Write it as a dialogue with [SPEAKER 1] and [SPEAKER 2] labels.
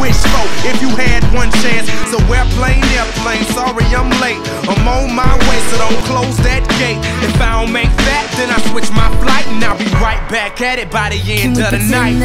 [SPEAKER 1] wish for if you had one chance? So airplane, airplane, sorry I'm late. I'm on my way, so don't close that gate. If I don't make that, then I switch my flight and I'll be right back at it by the end of the night.